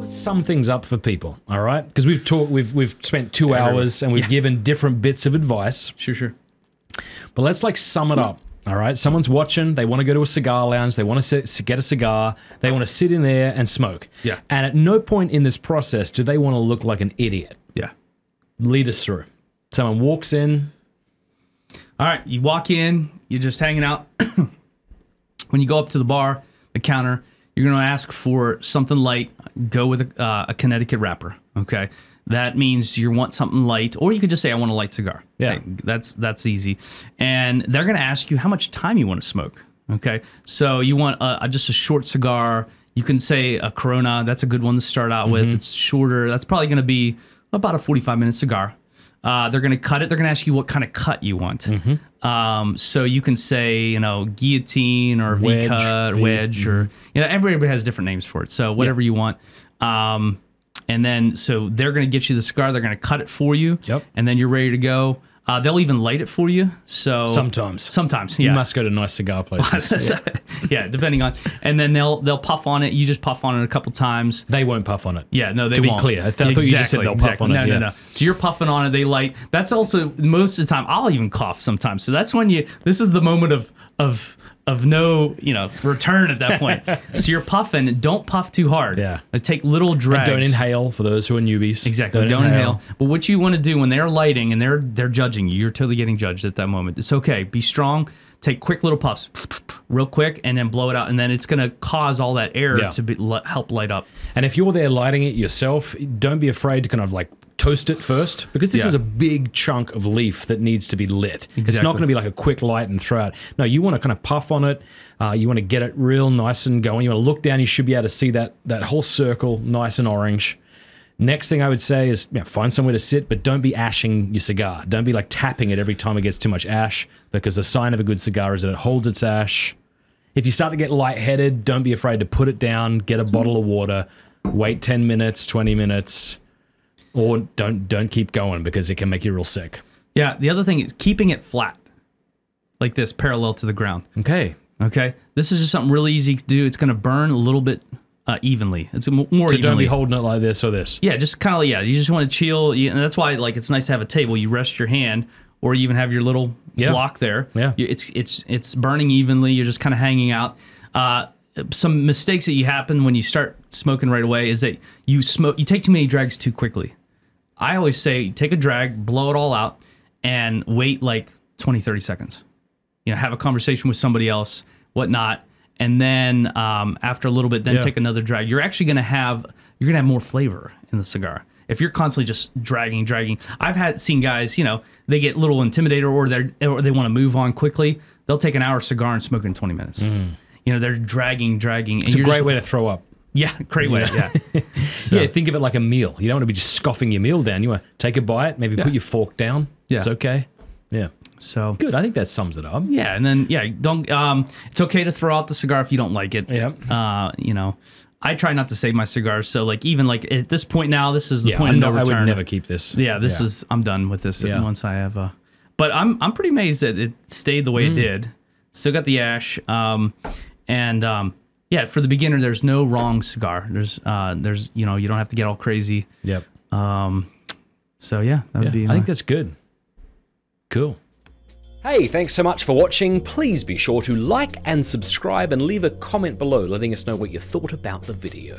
Let's sum things up for people, all right? Because we've talked, we've we've spent two hours and we've given different bits of advice. Sure, sure. But let's like sum it up. All right, someone's watching. They want to go to a cigar lounge. They want to sit, get a cigar. They want to sit in there and smoke. Yeah. And at no point in this process do they want to look like an idiot. Yeah. Lead us through. Someone walks in. All right, you walk in, you're just hanging out. when you go up to the bar, the counter, you're going to ask for something light. Go with a, uh, a Connecticut wrapper. Okay, that means you want something light, or you could just say, "I want a light cigar." Yeah. Okay, that's that's easy. And they're going to ask you how much time you want to smoke. Okay, so you want a, a- just a short cigar. You can say a Corona. That's a good one to start out with. It's shorter. That's probably going to be about a 45 minute cigar. Uh, they're going to cut it. They're going to ask you what kind of cut you want. Um, so you can say, you know, guillotine or Wedge, V cut, V- wedge, or you know, everybody has different names for it. So whatever you want. Um, and then so they're going to get you the cigar. They're going to cut it for you. Yep. And then you're ready to go. Uh, they'll even light it for you. So Sometimes. sometimes, You must go to nice cigar places. yeah, depending on, and then they'll they'll puff on it. You just puff on it a couple times. They won't puff on it. Yeah, no, they To won't. be clear, I th- I thought you just said they'll puff on it, No, yeah. no, no. So you're puffing on it. They light. That's also most of the time. I'll even cough sometimes. So that's when you. This is the moment of of of no you know return at that point. so you're puffing. Don't puff too hard. Yeah. Like, take little drags. Don't inhale for those who are newbies. Exactly. Don't, inhale. But what you want to do when they're lighting and they're they're judging you, you're totally getting judged at that moment. It's okay. Be strong. Take quick little puffs, real quick, and then blow it out, and then it's gonna cause all that air Yeah. to be, help light up. And if you're there lighting it yourself, don't be afraid to kind of like toast it first because this Yeah. is a big chunk of leaf that needs to be lit. It's not going to be like a quick light and throw out. No, you want to kind of puff on it. Uh, you want to get it real nice and going. You want to look down. You should be able to see that that whole circle nice and orange. Next thing I would say is you know, find somewhere to sit, but don't be ashing your cigar. Don't be like tapping it every time it gets too much ash because the sign of a good cigar is that it holds its ash. If you start to get lightheaded, don't be afraid to put it down, get a bottle of water, wait 10 minutes, 20 minutes, or don't don't keep going because it can make you real sick. Yeah. The other thing is keeping it flat, like this, parallel to the ground. Okay. Okay. This is just something really easy to do. It's gonna burn a little bit uh, evenly. It's more So evenly. don't be holding it like this or this. Yeah, just kind of yeah. You just want to chill, you, and that's why like it's nice to have a table. You rest your hand, or you even have your little Yeah. block there. Yeah. You- it's it's it's burning evenly. You're just kind of hanging out. Uh, some mistakes that you happen when you start smoking right away is that you smoke you take too many drags too quickly. I always say take a drag, blow it all out, and wait like 20, 30 seconds. You know, have a conversation with somebody else, whatnot, and then um, after a little bit, then Yeah. take another drag. You're actually gonna have you're gonna have more flavor in the cigar if you're constantly just dragging, dragging. I've had seen guys, you know, they get a little intimidated or they or they want to move on quickly. They'll take an hour cigar and smoke it in 20 minutes. You know, they're dragging, dragging. And Mm. It's a great way to throw up. Yeah, great way. Yeah. Yeah, think of it like a meal. You don't want to be just scoffing your meal down. You want to take a bite, maybe put your fork down. Yeah. It's okay. Yeah. So Good. I think that sums it up. Yeah, and then yeah, don't. Um, it's okay to throw out the cigar if you don't like it. Yeah. Uh, you know, I try not to save my cigars. So like even like at this point now, this is the Yeah, point I'm of no not, I would never keep this. Yeah, this is I'm done with this Yeah. once I have a. But I'm I'm pretty amazed that it stayed the way Mm. it did. Still got the ash. Um, and um, yeah, for the beginner, there's no wrong cigar. There's uh, there's you know you don't have to get all crazy. Yep. Um, so yeah, that would Yeah, be. I my- think that's good. Cool. Hey, thanks so much for watching. Please be sure to like and subscribe and leave a comment below letting us know what you thought about the video.